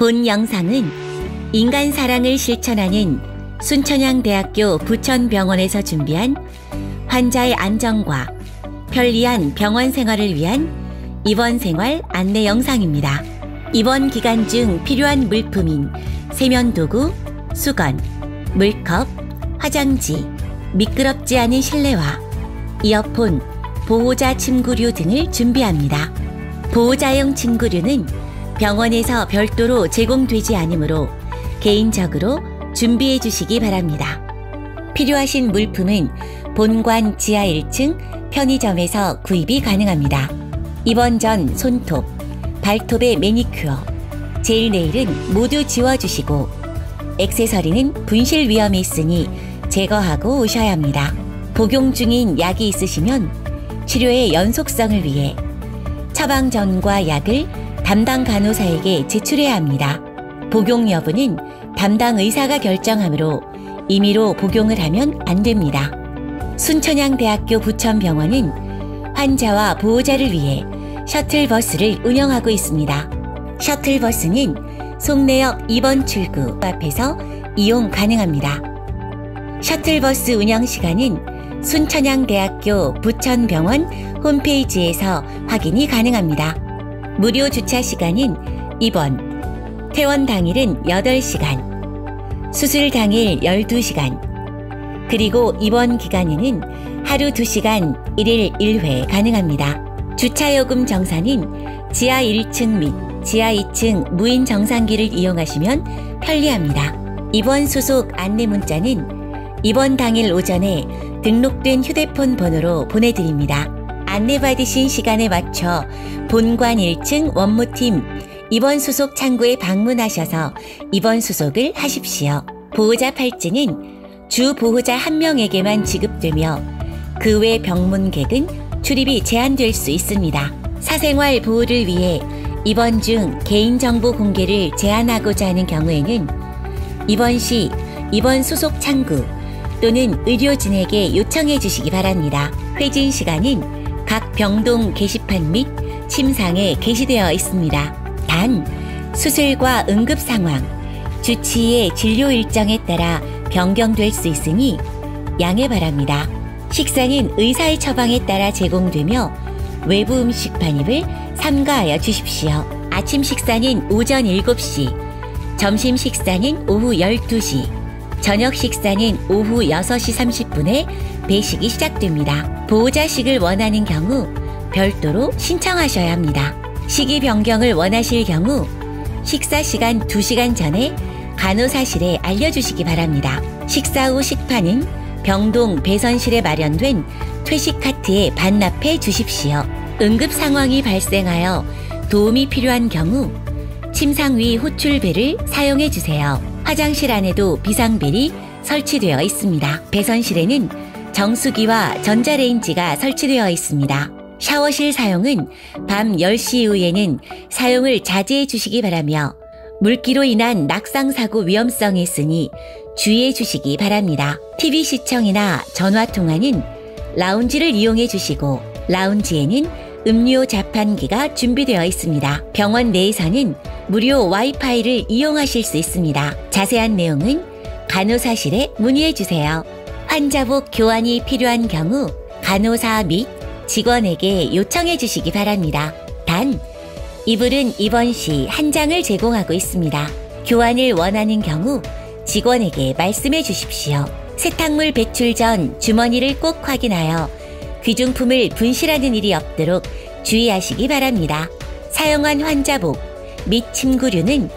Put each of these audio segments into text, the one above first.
본 영상은 인간 사랑을 실천하는 순천향대학교 부천병원에서 준비한 환자의 안정과 편리한 병원 생활을 위한 입원 생활 안내 영상입니다. 입원 기간 중 필요한 물품인 세면도구, 수건, 물컵, 화장지, 미끄럽지 않은 실내화, 이어폰, 보호자 침구류 등을 준비합니다. 보호자용 침구류는 병원에서 별도로 제공되지 않으므로 개인적으로 준비해 주시기 바랍니다. 필요하신 물품은 본관 지하 1층 편의점에서 구입이 가능합니다. 입원 전 손톱, 발톱의 매니큐어, 제일 네일은 모두 지워주시고 액세서리는 분실 위험이 있으니 제거하고 오셔야 합니다. 복용 중인 약이 있으시면 치료의 연속성을 위해 처방 전과 약을 담당 간호사에게 제출해야 합니다. 복용 여부는 담당 의사가 결정하므로 임의로 복용을 하면 안 됩니다. 순천향대학교 부천병원은 환자와 보호자를 위해 셔틀버스를 운영하고 있습니다. 셔틀버스는 송내역 2번 출구 앞에서 이용 가능합니다. 셔틀버스 운영 시간은 순천향대학교 부천병원 홈페이지에서 확인이 가능합니다. 무료 주차 시간은 입원, 퇴원 당일은 8시간, 수술 당일 12시간, 그리고 입원 기간에는 하루 2시간 1일 1회 가능합니다. 주차요금 정산은 지하 1층 및 지하 2층 무인 정산기를 이용하시면 편리합니다. 입원 소속 안내 문자는 입원 당일 오전에 등록된 휴대폰 번호로 보내드립니다. 안내받으신 시간에 맞춰 본관 1층 원무팀 입원 수속 창구에 방문하셔서 입원 수속을 하십시오. 보호자 팔찌는 주 보호자 한 명에게만 지급되며 그 외 병문객은 출입이 제한될 수 있습니다. 사생활 보호를 위해 입원 중 개인정보 공개를 제한하고자 하는 경우에는 입원 시 입원 수속 창구 또는 의료진에게 요청해 주시기 바랍니다. 회진 시간은 각 병동 게시판 및 침상에 게시되어 있습니다. 단, 수술과 응급 상황, 주치의의 진료 일정에 따라 변경될 수 있으니 양해 바랍니다. 식사는 의사의 처방에 따라 제공되며 외부 음식 반입을 삼가하여 주십시오. 아침 식사는 오전 7시, 점심 식사는 오후 12시, 저녁 식사는 오후 6시 30분에 배식이 시작됩니다. 보호자식을 원하는 경우 별도로 신청하셔야 합니다. 식이 변경을 원하실 경우 식사 시간 2시간 전에 간호사실에 알려주시기 바랍니다. 식사 후 식판은 병동 배선실에 마련된 퇴식 카트에 반납해 주십시오. 응급 상황이 발생하여 도움이 필요한 경우 침상 위 호출벨을 사용해 주세요. 화장실 안에도 비상벨이 설치되어 있습니다. 배선실에는 정수기와 전자레인지가 설치되어 있습니다. 샤워실 사용은 밤 10시 이후에는 사용을 자제해 주시기 바라며 물기로 인한 낙상 사고 위험성이 있으니 주의해 주시기 바랍니다. TV 시청이나 전화 통화는 라운지를 이용해 주시고 라운지에는 음료 자판기가 준비되어 있습니다. 병원 내에서는 무료 와이파이를 이용하실 수 있습니다. 자세한 내용은 간호사실에 문의해 주세요. 환자복 교환이 필요한 경우 간호사 및 직원에게 요청해 주시기 바랍니다. 단, 이불은 입원 시 한 장을 제공하고 있습니다. 교환을 원하는 경우 직원에게 말씀해 주십시오. 세탁물 배출 전 주머니를 꼭 확인하여 귀중품을 분실하는 일이 없도록 주의하시기 바랍니다. 사용한 환자복 및 침구류는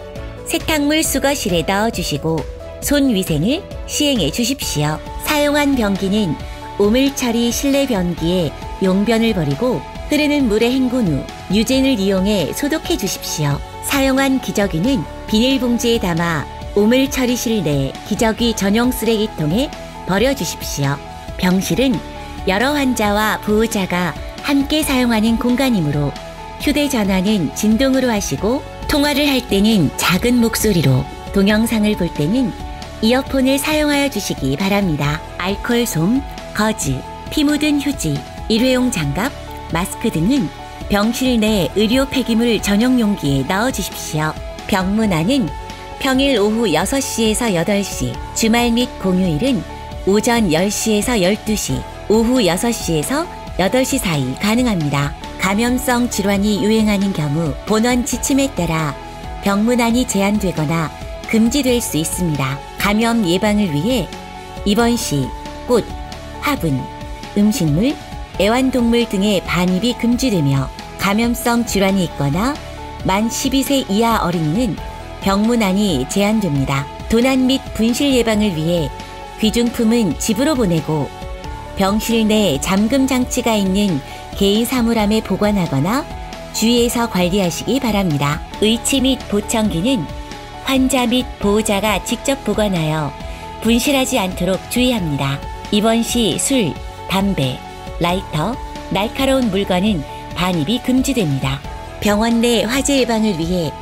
세탁물 수거실에 넣어주시고 손 위생을 시행해 주십시오. 사용한 변기는 오물 처리 실내 변기에 용변을 버리고 흐르는 물에 헹군 후 유젠을 이용해 소독해 주십시오. 사용한 기저귀는 비닐봉지에 담아 오물 처리실 내 기저귀 전용 쓰레기통에 버려 주십시오. 병실은 여러 환자와 보호자가 함께 사용하는 공간이므로 휴대전화는 진동으로 하시고 통화를 할 때는 작은 목소리로 동영상을 볼 때는 이어폰을 사용하여 주시기 바랍니다. 알콜 솜, 거즈, 피 묻은 휴지, 일회용 장갑, 마스크 등은 병실 내 의료 폐기물 전용 용기에 넣어 주십시오. 병문안은 평일 오후 6시에서 8시, 주말 및 공휴일은 오전 10시에서 12시, 오후 6시에서 8시 사이 가능합니다. 감염성 질환이 유행하는 경우 본원 지침에 따라 병문안이 제한되거나 금지될 수 있습니다. 감염 예방을 위해 입원 시 꽃, 화분, 음식물, 애완동물 등의 반입이 금지되며 감염성 질환이 있거나 만 12세 이하 어린이는 병문안이 제한됩니다. 도난 및 분실 예방을 위해 귀중품은 집으로 보내고 병실 내 잠금 장치가 있는 개인 사물함에 보관하거나 주의해서 관리하시기 바랍니다. 의치 및 보청기는 환자 및 보호자가 직접 보관하여 분실하지 않도록 주의합니다. 입원 시 술, 담배, 라이터, 날카로운 물건은 반입이 금지됩니다. 병원 내 화재 예방을 위해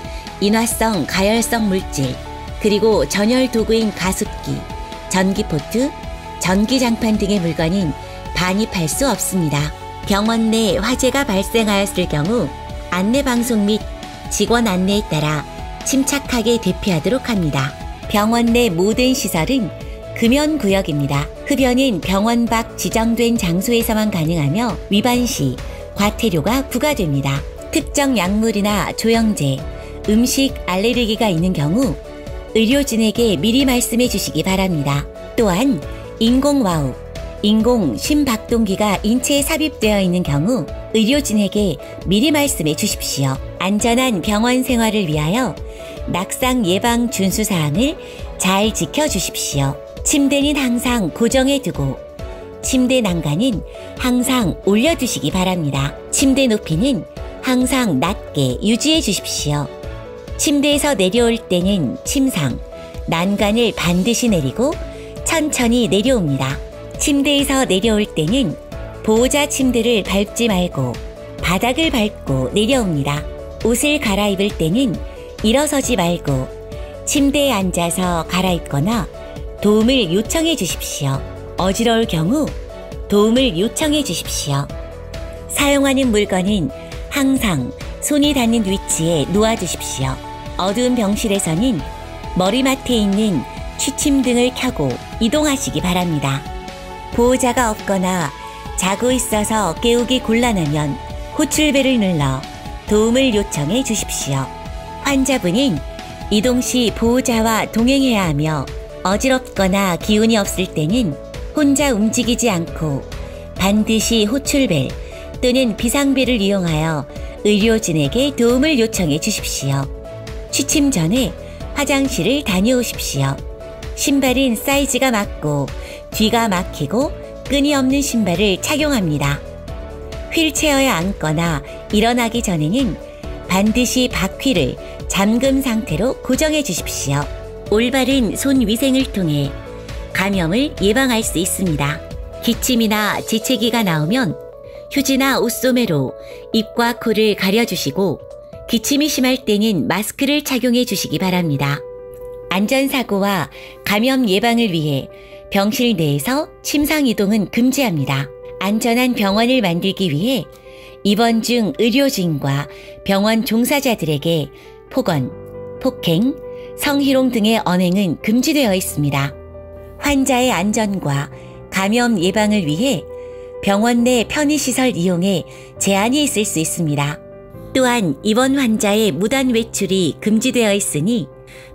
인화성 가열성 물질, 그리고 전열 도구인 가습기, 전기포트, 전기장판 등의 물건은 반입할 수 없습니다. 병원 내 화재가 발생하였을 경우 안내방송 및 직원 안내에 따라 침착하게 대피하도록 합니다. 병원 내 모든 시설은 금연 구역입니다. 흡연은 병원 밖 지정된 장소에서만 가능하며 위반 시 과태료가 부과됩니다. 특정 약물이나 조영제, 음식 알레르기가 있는 경우 의료진에게 미리 말씀해 주시기 바랍니다. 또한 인공와우, 인공 심박동기가 인체에 삽입되어 있는 경우 의료진에게 미리 말씀해 주십시오. 안전한 병원 생활을 위하여 낙상 예방 준수 사항을 잘 지켜 주십시오. 침대는 항상 고정해 두고 침대 난간은 항상 올려두시기 바랍니다. 침대 높이는 항상 낮게 유지해 주십시오. 침대에서 내려올 때는 침상, 난간을 반드시 내리고 천천히 내려옵니다. 침대에서 내려올 때는 보호자 침대를 밟지 말고 바닥을 밟고 내려옵니다. 옷을 갈아입을 때는 일어서지 말고 침대에 앉아서 갈아입거나 도움을 요청해 주십시오. 어지러울 경우 도움을 요청해 주십시오. 사용하는 물건은 항상 손이 닿는 위치에 놓아두십시오. 어두운 병실에서는 머리맡에 있는 취침 등을 켜고 이동하시기 바랍니다. 보호자가 없거나 자고 있어서 깨우기 곤란하면 호출벨을 눌러 도움을 요청해 주십시오. 환자분은 이동 시 보호자와 동행해야 하며 어지럽거나 기운이 없을 때는 혼자 움직이지 않고 반드시 호출벨 또는 비상벨을 이용하여 의료진에게 도움을 요청해 주십시오. 취침 전에 화장실을 다녀오십시오. 신발은 사이즈가 맞고 뒤가 막히고 끈이 없는 신발을 착용합니다. 휠체어에 앉거나 일어나기 전에는 반드시 바퀴를 잠금 상태로 고정해 주십시오. 올바른 손 위생을 통해 감염을 예방할 수 있습니다. 기침이나 재채기가 나오면 휴지나 옷소매로 입과 코를 가려주시고 기침이 심할 때는 마스크를 착용해 주시기 바랍니다. 안전사고와 감염 예방을 위해 병실 내에서 침상 이동은 금지합니다. 안전한 병원을 만들기 위해 입원 중 의료진과 병원 종사자들에게 폭언, 폭행, 성희롱 등의 언행은 금지되어 있습니다. 환자의 안전과 감염 예방을 위해 병원 내 편의시설 이용에 제한이 있을 수 있습니다. 또한 입원 환자의 무단 외출이 금지되어 있으니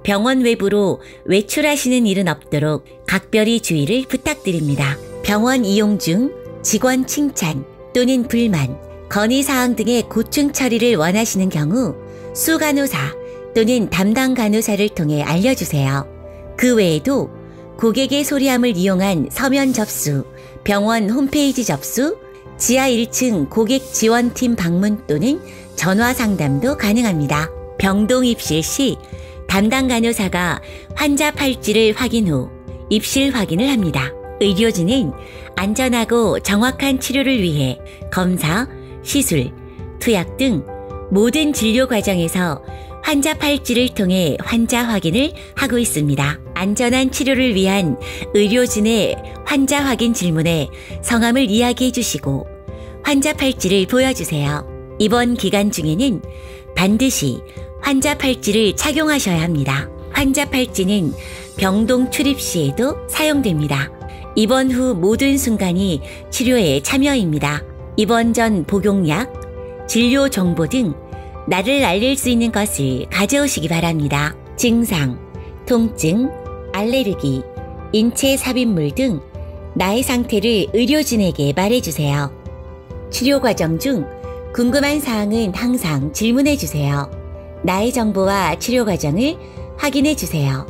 병원 외부로 외출하시는 일은 없도록 각별히 주의를 부탁드립니다. 병원 이용 중 직원 칭찬 또는 불만, 건의사항 등의 고충 처리를 원하시는 경우 수간호사 또는 담당 간호사를 통해 알려주세요. 그 외에도 고객의 소리함을 이용한 서면 접수, 병원 홈페이지 접수, 지하 1층 고객 지원팀 방문 또는 전화 상담도 가능합니다. 병동 입실 시 담당 간호사가 환자 팔찌를 확인 후 입실 확인을 합니다. 의료진은 안전하고 정확한 치료를 위해 검사, 시술, 투약 등 모든 진료 과정에서 환자 팔찌를 통해 환자 확인을 하고 있습니다. 안전한 치료를 위한 의료진의 환자 확인 질문에 성함을 이야기해 주시고 환자 팔찌를 보여주세요. 이번 기간 중에는 반드시 환자 팔찌를 착용하셔야 합니다. 환자 팔찌는 병동 출입 시에도 사용됩니다. 입원 후 모든 순간이 치료에 참여입니다. 입원 전 복용약, 진료 정보 등 나를 알릴 수 있는 것을 가져오시기 바랍니다. 증상, 통증, 알레르기, 인체 삽입물 등 나의 상태를 의료진에게 말해주세요. 치료 과정 중 궁금한 사항은 항상 질문해 주세요. 나의 정보와 치료 과정을 확인해 주세요.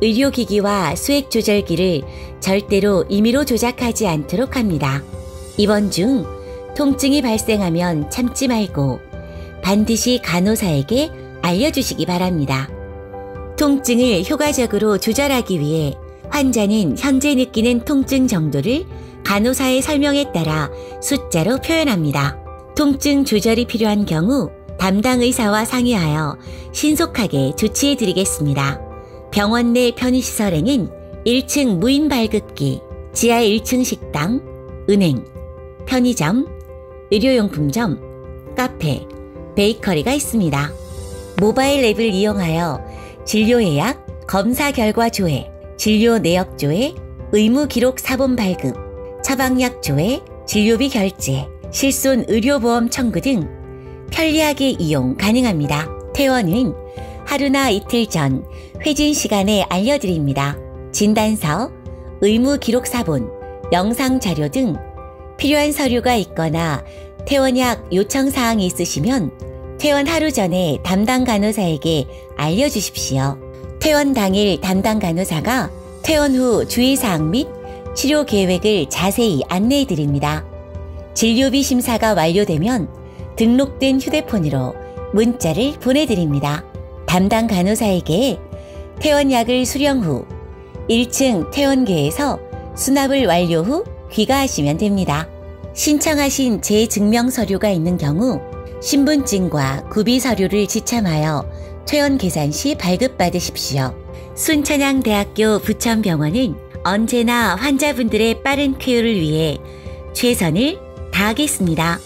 의료기기와 수액 조절기를 절대로 임의로 조작하지 않도록 합니다. 입원 중 통증이 발생하면 참지 말고 반드시 간호사에게 알려주시기 바랍니다. 통증을 효과적으로 조절하기 위해 환자는 현재 느끼는 통증 정도를 간호사의 설명에 따라 숫자로 표현합니다. 통증 조절이 필요한 경우 담당 의사와 상의하여 신속하게 조치해 드리겠습니다. 병원 내 편의시설에는 1층 무인 발급기, 지하 1층 식당, 은행, 편의점, 의료용품점, 카페, 베이커리가 있습니다. 모바일 앱을 이용하여 진료 예약, 검사 결과 조회, 진료 내역 조회, 의무 기록 사본 발급, 처방약 조회, 진료비 결제, 실손 의료보험 청구 등 편리하게 이용 가능합니다. 퇴원은 하루나 이틀 전 회진 시간에 알려드립니다. 진단서, 의무 기록 사본, 영상 자료 등 필요한 서류가 있거나 퇴원약 요청 사항이 있으시면 퇴원 하루 전에 담당 간호사에게 알려주십시오. 퇴원 당일 담당 간호사가 퇴원 후 주의사항 및 치료 계획을 자세히 안내해 드립니다. 진료비 심사가 완료되면 등록된 휴대폰으로 문자를 보내드립니다. 담당 간호사에게 퇴원약을 수령 후 1층 퇴원계에서 수납을 완료 후 귀가하시면 됩니다. 신청하신 재증명 서류가 있는 경우 신분증과 구비 서류를 지참하여 퇴원 계산 시 발급받으십시오. 순천향대학교 부천병원은 언제나 환자분들의 빠른 쾌유를 위해 최선을 다하겠습니다.